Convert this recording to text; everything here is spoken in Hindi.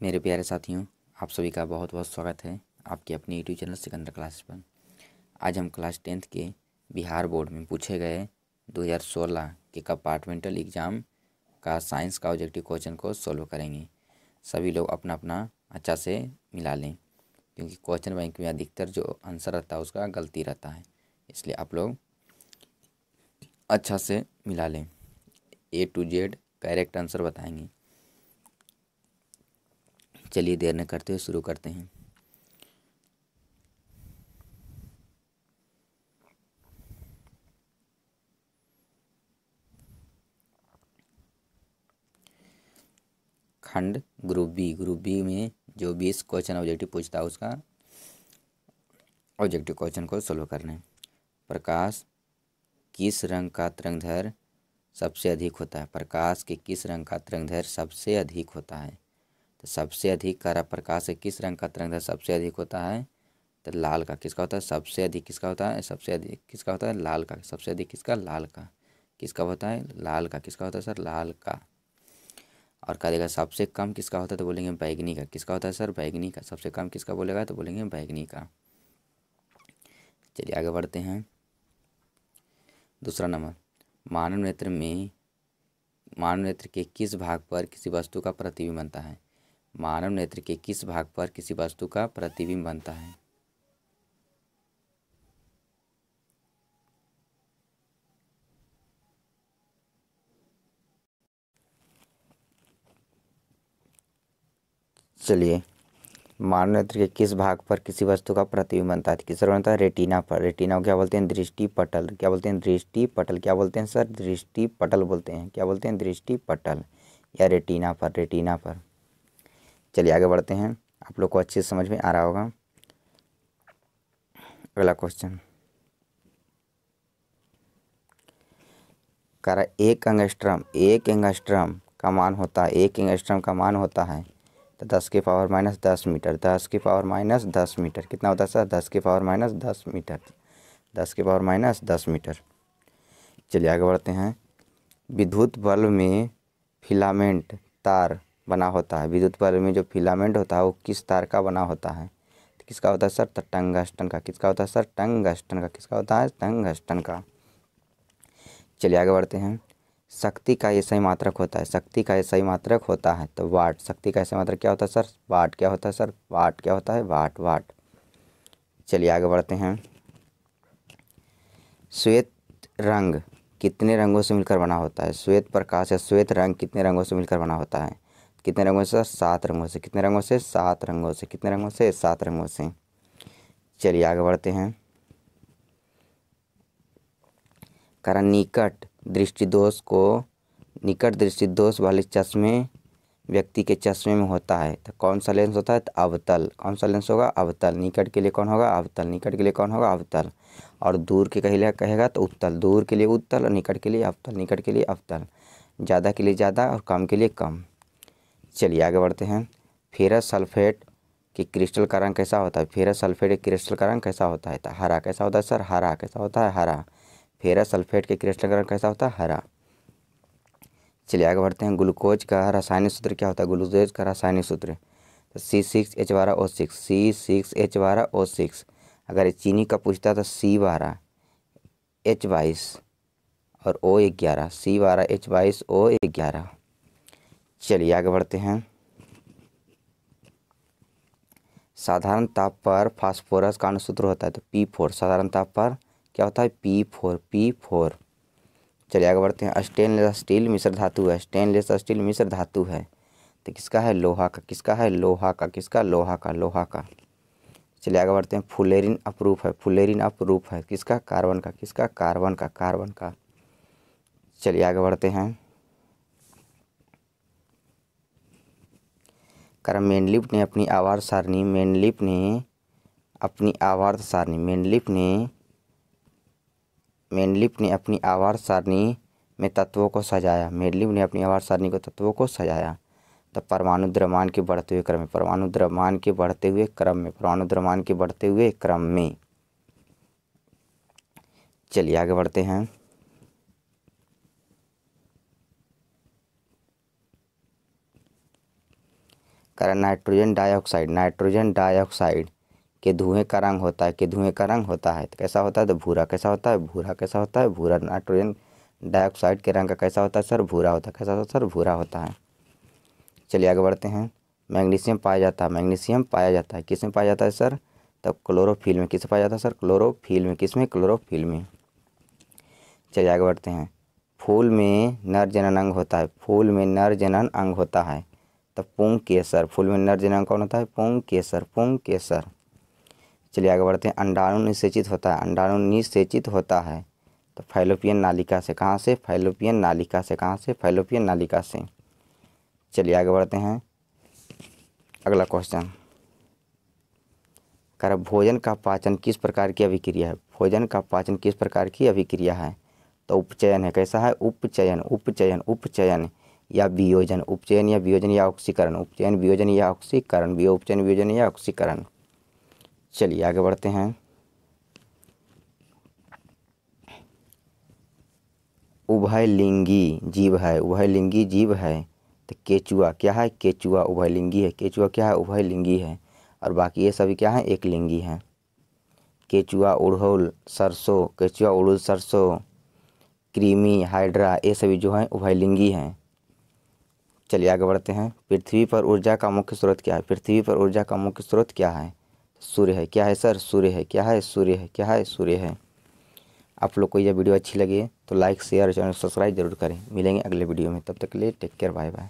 मेरे प्यारे साथियों, आप सभी का बहुत बहुत स्वागत है आपके अपने यूट्यूब चैनल सिकंदर क्लास पर। आज हम क्लास टेंथ के बिहार बोर्ड में पूछे गए 2016 के कंपार्टमेंटल एग्ज़ाम का साइंस का ऑब्जेक्टिव क्वेश्चन को सोल्व करेंगे। सभी लोग अपना अपना अच्छा से मिला लें, क्योंकि क्वेश्चन बैंक में अधिकतर जो आंसर रहता है उसका गलती रहता है, इसलिए आप लोग अच्छा से मिला लें। A to Z correct answer बताएँगे। चलिए देर न करते हुए शुरू करते हैं। खंड, ग्रुप बी। ग्रुप बी में जो बीस क्वेश्चन ऑब्जेक्टिव पूछता है, उसका ऑब्जेक्टिव क्वेश्चन को सोल्व करना प्रकाश किस रंग का तरंगधर सबसे अधिक होता है? प्रकाश के किस रंग का तरंगधर सबसे अधिक होता है? तो सबसे अधिक कारा प्रकाश से किस रंग का तरंगधर सबसे अधिक होता है तो लाल का किसका होता है? सबसे अधिक किसका होता है? सबसे अधिक किसका होता है? लाल का। सबसे अधिक किसका? लाल का। किसका होता है? लाल का। किसका होता है सर? लाल का। और कहा देगा सबसे कम किसका होता है? तो बोलेंगे बैगनी का। किसका होता है सर? बैगनी का। सबसे कम किसका बोलेगा? तो बोलेंगे बैगनी का। चलिए आगे बढ़ते हैं। दूसरा नंबर। मानव नेत्र में, मानव नेत्र के किस भाग पर किसी वस्तु का प्रतिबिंब बनता है? मानव नेत्र के किस भाग पर किसी वस्तु का प्रतिबिंब बनता है? चलिए, मानव नेत्र के किस भाग पर किसी वस्तु का प्रतिबिंब बनता है? किस बनता है? रेटिना पर। रेटिना को क्या बोलते हैं? दृष्टि पटल क्या बोलते हैं? दृष्टि पटल क्या बोलते हैं, सर? दृष्टि पटल बोलते हैं। क्या बोलते हैं? दृष्टि पटल या रेटिना पर। रेटिना पर। चलिए आगे बढ़ते हैं। आप लोग को अच्छे से समझ में आ रहा होगा। अगला क्वेश्चन करा एक एंगस्ट्रम एक एंगस्ट्रम का मान होता है, एक एंगस्ट्रम का मान होता है। तो दस के पावर माइनस दस मीटर, दस के पावर माइनस दस मीटर, कितना होता है सर? दस के पावर माइनस दस मीटर, दस के पावर माइनस दस मीटर। चलिए आगे बढ़ते हैं। विद्युत बल्ब में फिलामेंट, तार बना होता है। विद्युत बल्ब में जो फिलामेंट होता है, वो किस तार का बना होता है? तो किसका होता है? सर टंगस्टन का। किसका होता है? सर, टंगस्टन का। किसका होता है? टंगस्टन का। चलिए आगे बढ़ते हैं। शक्ति का ये सही मात्रक होता है। शक्ति का ये सही मात्रक होता है तो वाट। शक्ति का ऐसा मात्रक क्या होता है? Sir, watt. क्या होता है? Sir, watt. क्या होता है? वाट वाट। चलिए आगे बढ़ते हैं। श्वेत रंग कितने रंगों से मिलकर बना होता है? श्वेत प्रकाश या श्वेत रंग कितने रंगों से मिलकर बना होता है? कितने रंगों से? सात रंगों से। कितने रंगों से? सात रंगों से। कितने रंगों से? सात रंगों से। चलिए आगे बढ़ते हैं। कारण निकट दृष्टि दोष को, निकट दृष्टि दोष वाले चश्मे व्यक्ति के चश्मे में होता है। तो कौन सा लेंस होता है? तो अवतल। कौन सा लेंस होगा? अवतल। निकट के लिए कौन होगा? अवतल। निकट के लिए कौन होगा? अवतल। और दूर के कहे कहेगा तो उत्तल। दूर के लिए उत्तल और निकट के लिए अवतल। निकट के लिए अवतल। ज़्यादा के लिए ज़्यादा और कम के लिए कम। चलिए आगे बढ़ते हैं। फेरस सल्फेट की क्रिस्टल का रंग कैसा होता है? फेरस सल्फेट के क्रिस्टल का रंग कैसा होता है? तो हरा कैसा होता है सर? हरा कैसा होता है? हरा। फेरस सल्फेट के क्रिस्टल का रंग कैसा होता है? हरा। चलिए आगे बढ़ते हैं। ग्लूकोज का रासायनिक सूत्र क्या होता है? ग्लूकोज का रासायनिक सूत्र। तो सी सिक्स एच बारह O six C six H बारह ओ सिक्स अगर चीनी का पूछता तो सी बारह एच बाईस और ओ ग्यारह। सी बारह एच बाईस ओ ग्यारह। चलिए आगे बढ़ते हैं। साधारण ताप पर फास्फोरस का अनुसूत्र होता है तो पी फोर साधारण ताप पर क्या होता है? पी फोर पी फोर चलिए आगे बढ़ते हैं। स्टेनलेस स्टील मिश्र धातु है। स्टेनलेस स्टील मिश्र धातु है। तो किसका है? लोहा का। किसका है? लोहा का। किसका? लोहा का। लोहा का। चलिए आगे बढ़ते हैं। फुलेरिन अप्रूफ है। फुलेरिन अप्रूफ है। किसका? कार्बन का। किसका? कार्बन का। कार्बन का। चलिए आगे बढ़ते हैं। कारण मेनलिप ने अपनी आवार सारणी मेनलिप ने अपनी आवार्त सारणी मेनलिप ने मेनलिप ने अपनी आवार सारणी में तत्वों को सजाया। मेनलिप ने अपनी आवार सारणी को तत्वों को सजाया। तब परमाणु द्रव्यमान के बढ़ते हुए क्रम में, परमाणु द्रव्यमान के बढ़ते हुए क्रम में, परमाणु द्रव्यमान के बढ़ते हुए क्रम में। चलिए आगे बढ़ते हैं। कारण नाइट्रोजन डाइऑक्साइड नाइट्रोजन डाइऑक्साइड के धुएँ का रंग होता है, के धुएँ का रंग होता है तो कैसा होता है? तो भूरा, कैसा होता है? भूरा, कैसा होता है? भूरा, नाइट्रोजन डाइऑक्साइड के रंग का कैसा होता है? सर, भूरा होता है। कैसा होता है? सर, भूरा होता है। चलिए आगे बढ़ते हैं। मैग्नीशियम पाया जाता है। मैग्नीशियम पाया जाता है। किसमें पाया जाता है, सर? तब क्लोरोफिल में। किस पाया जाता है, सर? क्लोरोफिल में। किसमें क्लोरोफिल में। चलिए आगे बढ़ते हैं। फूल में नर जनन अंग होता है। फूल में नर जनन अंग होता है। तब पुंग केसर, फूल में नर जनन कौन होता है? पुंग केसर पुंग केसर। चलिए आगे बढ़ते हैं। अंडाणु निषेचित होता है। अंडाणु निषेचित होता है। तो फैलोपियन नालिका से कहाँ से? फैलोपियन नालिका से कहाँ से? फैलोपियन नालिका से। चलिए आगे बढ़ते हैं। अगला क्वेश्चन कर भोजन का पाचन किस प्रकार की अभिक्रिया है? भोजन का पाचन किस प्रकार की अभिक्रिया है? तो उपचयन है। कैसा है? उपचयन उपचयन उपचयन। या वियोजन, उपचयन या वियोजन या ऑक्सीकरण। उपचयन, वियोजन या ऑक्सीकरण वियो उपचयन वियोजन या ऑक्सीकरण। चलिए आगे बढ़ते हैं। उभयलिंगी जीव है उभयलिंगी जीव है तो केचुआ क्या है? केचुआ उभयलिंगी है। केचुआ क्या है? उभयलिंगी है। और बाकी ये सभी क्या है? एक लिंगी हैं। केचुआ, उड़हुल, सरसों, केचुआ उड़हुल सरसों, क्रीमी, हाइड्रा, ये सभी जो हैं उभयलिंगी हैं। चलिए आगे बढ़ते हैं। पृथ्वी पर ऊर्जा का मुख्य स्रोत क्या है? पृथ्वी पर ऊर्जा का मुख्य स्रोत क्या है? सूर्य है। क्या है, सर? सूर्य है। क्या है, सूर्य है। क्या है, सूर्य है। आप लोग को यह वीडियो अच्छी लगे तो लाइक, शेयर और चैनल सब्सक्राइब ज़रूर करें। मिलेंगे अगले वीडियो में। तब तक के लिए टेक केयर। Bye bye